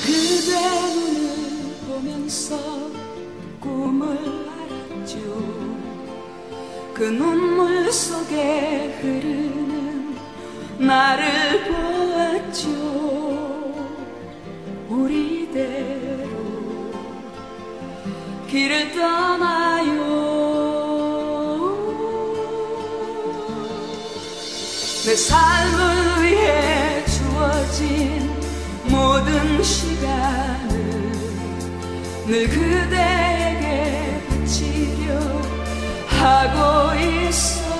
그대 눈을 보면서 꿈을 알았죠. 그 눈물 속에 흐르는 나를 보았죠. 우리대로 길을 떠나요. 내 삶을 늘 그대에게 바치려 하고 있어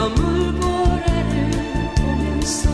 저 물보라를 보면서